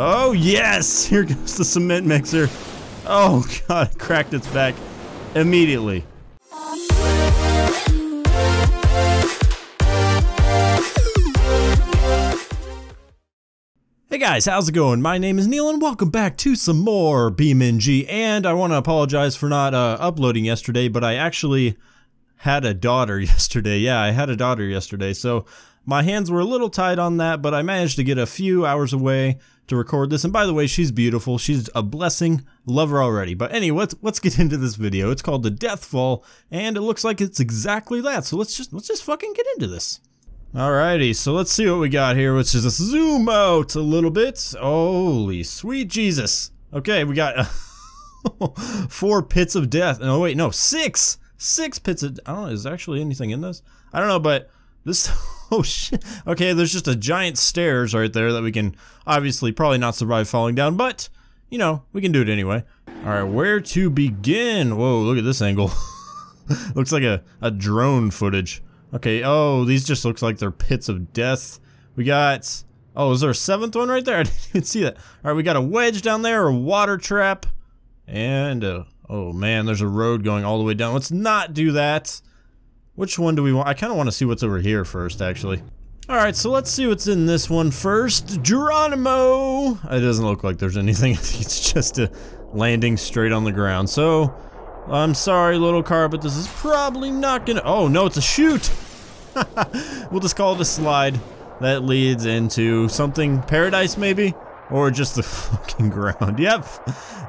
Oh, yes! Here goes the cement mixer. Oh, God, it cracked its back immediately. Hey guys, how's it going? My name is Neil and welcome back to some more BeamNG and I want to apologize for not uh, uploading yesterday, but I actually had a daughter yesterday. Yeah, I had a daughter yesterday, so my hands were a little tight on that, but I managed to get a few hours away to record this. And by the way, she's beautiful. She's a blessing. Love her already. But anyway, let's, let's get into this video. It's called The Deathfall, and it looks like it's exactly that. So let's just let's just fucking get into this. Alrighty, so let's see what we got here, which is a zoom out a little bit. Holy sweet Jesus. Okay, we got four pits of death. Oh wait, no, six! Six pits of, I don't know, is actually anything in this? I don't know, but this, oh shit. Okay, there's just a giant stairs right there that we can obviously probably not survive falling down, but, you know, we can do it anyway. Alright, where to begin? Whoa, look at this angle. Looks like a, a drone footage. Okay, oh, these just looks like they're pits of death. We got... Oh, is there a seventh one right there? I didn't even see that. Alright, we got a wedge down there, a water trap, and... Uh, oh, man, there's a road going all the way down. Let's not do that. Which one do we want? I kind of want to see what's over here first, actually. Alright, so let's see what's in this one first. Geronimo! It doesn't look like there's anything. It's just a landing straight on the ground. So, I'm sorry, little car, but this is probably not gonna- Oh, no, it's a chute! we'll just call it a slide that leads into something paradise, maybe? Or just the fucking ground. Yep,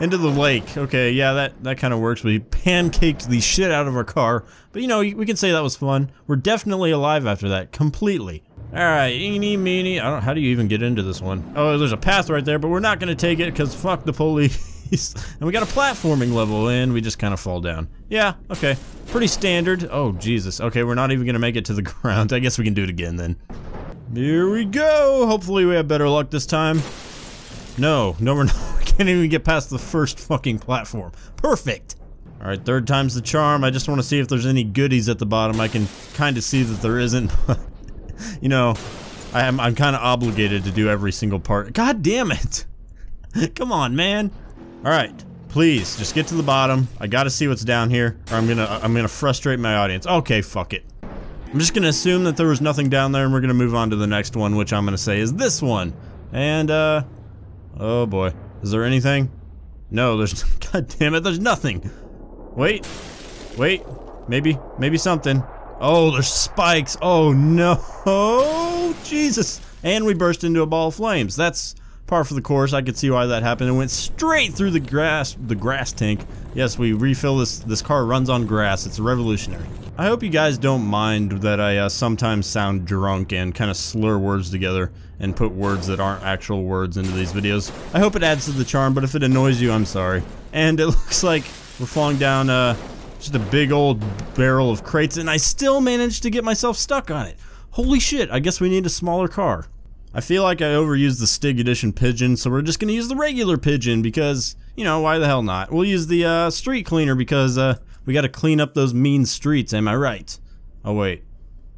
into the lake. Okay, yeah, that, that kind of works. We pancaked the shit out of our car. But, you know, we can say that was fun. We're definitely alive after that, completely. Alright, eeny, meeny. I don't- how do you even get into this one? Oh, there's a path right there, but we're not gonna take it, because fuck the police. and we got a platforming level, and we just kind of fall down. Yeah, okay. Pretty standard. Oh, Jesus. Okay, we're not even gonna make it to the ground. I guess we can do it again, then. Here we go! Hopefully we have better luck this time. No, no we're not. We can't even get past the first fucking platform. Perfect! Alright, third time's the charm. I just want to see if there's any goodies at the bottom. I can kind of see that there isn't, you know, I am, I'm kind of obligated to do every single part. God damn it! Come on, man! Alright, please, just get to the bottom. I gotta see what's down here, or I'm gonna, I'm gonna frustrate my audience. Okay, fuck it. I'm just gonna assume that there was nothing down there, and we're gonna move on to the next one, which I'm gonna say is this one. And, uh, oh boy. Is there anything? No, there's, god damn it, there's nothing. Wait, wait, maybe, maybe something. Oh, there's spikes. Oh no, oh, Jesus. And we burst into a ball of flames. That's par for the course. I could see why that happened. It went straight through the grass, the grass tank. Yes, we refill this, this car runs on grass. It's revolutionary. I hope you guys don't mind that I uh, sometimes sound drunk and kind of slur words together and put words that aren't actual words into these videos. I hope it adds to the charm, but if it annoys you, I'm sorry. And it looks like we're falling down, uh, just a big old barrel of crates, and I still managed to get myself stuck on it. Holy shit, I guess we need a smaller car. I feel like I overused the Stig Edition Pigeon, so we're just gonna use the regular Pigeon because, you know, why the hell not? We'll use the, uh, street cleaner because, uh, we gotta clean up those mean streets, am I right? Oh wait,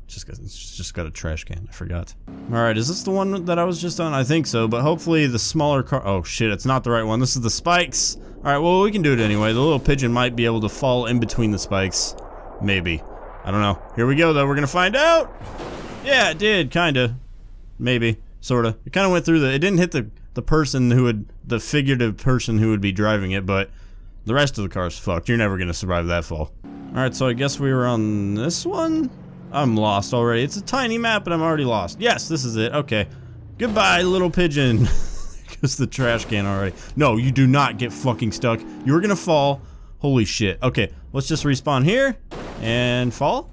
just got, just got a trash can, I forgot. Alright, is this the one that I was just on? I think so, but hopefully the smaller car- oh shit, it's not the right one, this is the spikes! Alright, well we can do it anyway, the little pigeon might be able to fall in between the spikes. Maybe. I don't know. Here we go though, we're gonna find out! Yeah, it did, kinda. Maybe. Sorta. It kinda went through the- it didn't hit the, the person who would- the figurative person who would be driving it, but the rest of the car's fucked. You're never gonna survive that fall. Alright, so I guess we were on this one? I'm lost already. It's a tiny map, and I'm already lost. Yes, this is it. Okay. Goodbye, little pigeon. Because the trash can already. No, you do not get fucking stuck. You're gonna fall. Holy shit. Okay, let's just respawn here. And fall?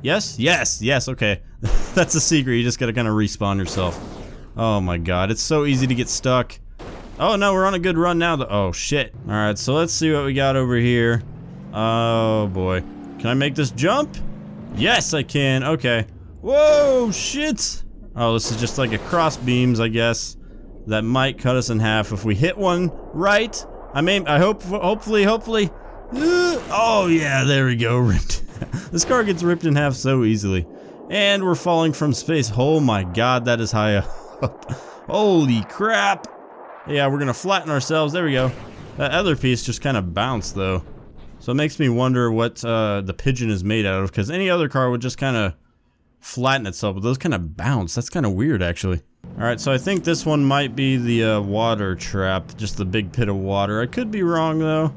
Yes? Yes, yes, okay. That's a secret. You just gotta kind of respawn yourself. Oh my god, it's so easy to get stuck. Oh no, we're on a good run now. Oh shit. Alright, so let's see what we got over here. Oh boy. Can I make this jump? Yes, I can. Okay. Whoa, shit. Oh, this is just like a cross beams, I guess. That might cut us in half if we hit one right. I mean, I hope, hopefully, hopefully. Oh yeah, there we go. Ripped. this car gets ripped in half so easily. And we're falling from space. Oh my god, that is high up. Holy crap. Yeah, we're gonna flatten ourselves. There we go. That other piece just kind of bounced though. So it makes me wonder what uh, the pigeon is made out of, because any other car would just kind of flatten itself, but those kind of bounce. That's kind of weird, actually. Alright, so I think this one might be the uh, water trap, just the big pit of water. I could be wrong, though.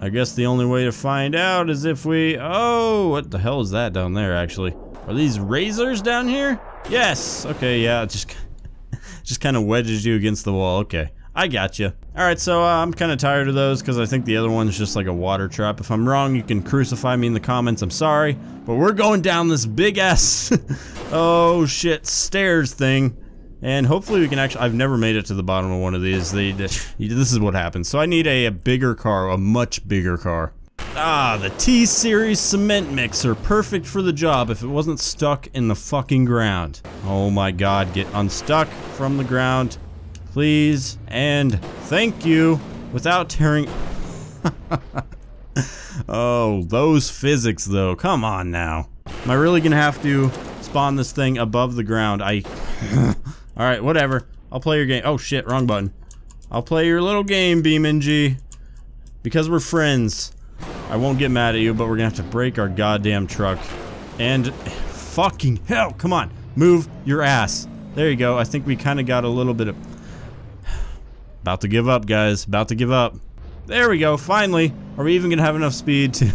I guess the only way to find out is if we... Oh, what the hell is that down there, actually? Are these razors down here? Yes! Okay, yeah, just, just kind of wedges you against the wall. Okay. I got you. Alright, so uh, I'm kind of tired of those because I think the other one's just like a water trap. If I'm wrong, you can crucify me in the comments. I'm sorry. But we're going down this big ass, oh shit, stairs thing. And hopefully we can actually, I've never made it to the bottom of one of these. They, this is what happens. So I need a, a bigger car, a much bigger car. Ah, the T-Series cement mixer. Perfect for the job if it wasn't stuck in the fucking ground. Oh my god, get unstuck from the ground. Please and thank you without tearing... oh, those physics though. Come on now. Am I really gonna have to spawn this thing above the ground? I... Alright, whatever. I'll play your game. Oh shit, wrong button. I'll play your little game, BeamNG. Because we're friends. I won't get mad at you, but we're gonna have to break our goddamn truck. And... Fucking hell, come on. Move your ass. There you go. I think we kind of got a little bit of... About to give up, guys. About to give up. There we go, finally. Are we even gonna have enough speed to...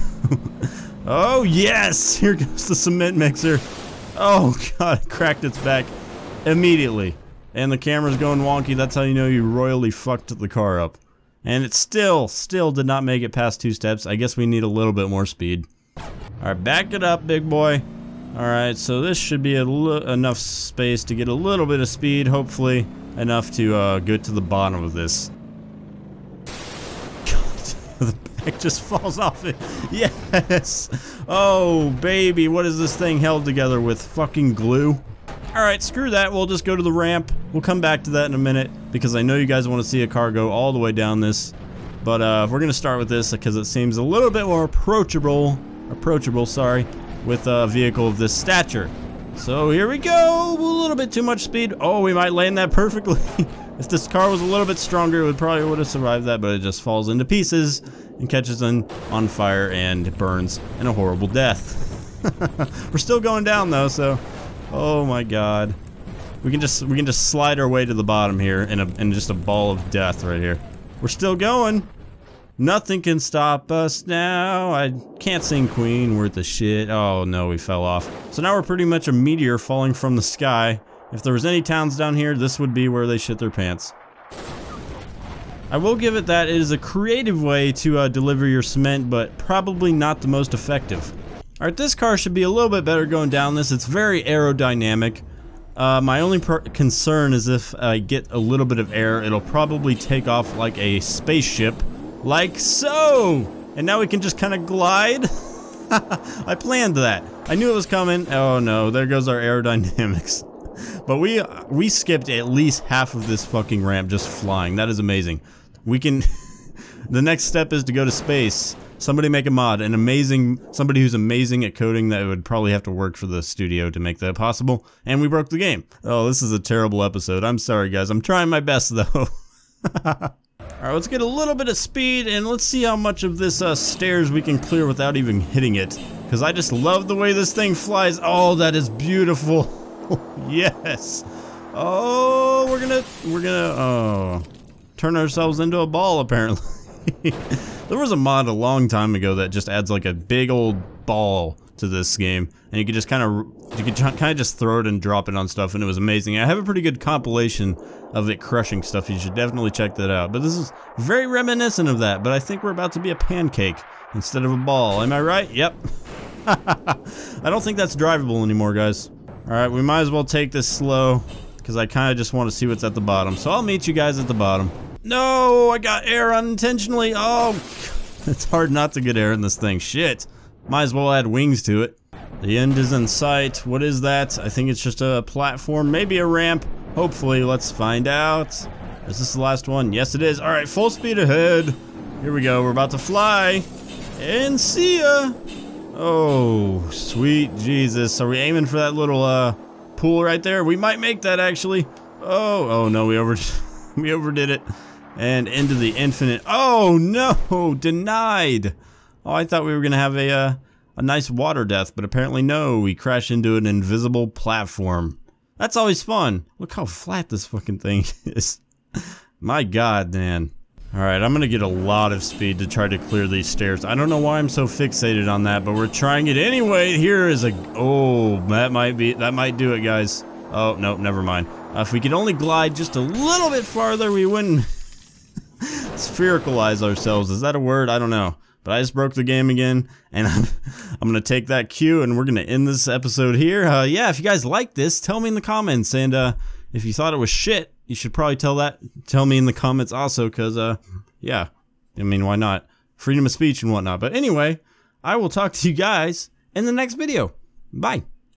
oh, yes! Here goes the cement mixer. Oh, God, it cracked its back immediately. And the camera's going wonky. That's how you know you royally fucked the car up. And it still, still did not make it past two steps. I guess we need a little bit more speed. Alright, back it up, big boy. Alright, so this should be enough space to get a little bit of speed, hopefully enough to uh, get to the bottom of this. God, the back just falls off it. Yes! Oh, baby, what is this thing held together with? Fucking glue? Alright, screw that. We'll just go to the ramp. We'll come back to that in a minute, because I know you guys want to see a car go all the way down this. But uh, we're going to start with this, because it seems a little bit more approachable, approachable, sorry, with a vehicle of this stature. So here we go, a little bit too much speed. Oh, we might land that perfectly. if this car was a little bit stronger, it would probably would have survived that, but it just falls into pieces and catches on, on fire and burns in a horrible death. We're still going down though, so oh my god. We can just we can just slide our way to the bottom here in a in just a ball of death right here. We're still going. Nothing can stop us now. I can't sing Queen worth a shit. Oh no, we fell off. So now we're pretty much a meteor falling from the sky. If there was any towns down here, this would be where they shit their pants. I will give it that it is a creative way to uh, deliver your cement, but probably not the most effective. Alright, this car should be a little bit better going down this. It's very aerodynamic. Uh, my only concern is if I get a little bit of air, it'll probably take off like a spaceship like so! And now we can just kind of glide. I planned that. I knew it was coming. Oh no, there goes our aerodynamics. But we we skipped at least half of this fucking ramp just flying. That is amazing. We can... the next step is to go to space. Somebody make a mod. An amazing... Somebody who's amazing at coding that would probably have to work for the studio to make that possible. And we broke the game. Oh, this is a terrible episode. I'm sorry, guys. I'm trying my best, though. Alright, let's get a little bit of speed and let's see how much of this uh, stairs we can clear without even hitting it. Because I just love the way this thing flies. Oh, that is beautiful. yes. Oh, we're gonna, we're gonna, oh, turn ourselves into a ball apparently. there was a mod a long time ago that just adds like a big old ball to this game, and you could just kind of you could kind of just throw it and drop it on stuff, and it was amazing. I have a pretty good compilation of it crushing stuff. You should definitely check that out. But this is very reminiscent of that. But I think we're about to be a pancake instead of a ball. Am I right? Yep. I don't think that's drivable anymore, guys. All right, we might as well take this slow because I kind of just want to see what's at the bottom. So I'll meet you guys at the bottom. No, I got air unintentionally. Oh, it's hard not to get air in this thing. Shit. Might as well add wings to it. The end is in sight. What is that? I think it's just a platform, maybe a ramp. Hopefully, let's find out. Is this the last one? Yes, it is. All right, full speed ahead. Here we go. We're about to fly. And see ya. Oh, sweet Jesus. Are we aiming for that little uh, pool right there? We might make that, actually. Oh, oh no, we over we overdid it. and into the infinite. Oh no, denied. Oh, I thought we were gonna have a uh, a nice water death, but apparently no. We crash into an invisible platform. That's always fun. Look how flat this fucking thing is. My god, man. Alright, I'm gonna get a lot of speed to try to clear these stairs. I don't know why I'm so fixated on that, but we're trying it anyway. Here is a... Oh, that might be... That might do it, guys. Oh, no, never mind. Uh, if we could only glide just a little bit farther, we wouldn't... sphericalize ourselves. Is that a word? I don't know. But I just broke the game again, and I'm, I'm gonna take that cue, and we're gonna end this episode here. Uh, yeah, if you guys like this, tell me in the comments, and uh, if you thought it was shit, you should probably tell that, tell me in the comments also, cause uh, yeah, I mean, why not? Freedom of speech and whatnot. But anyway, I will talk to you guys in the next video. Bye.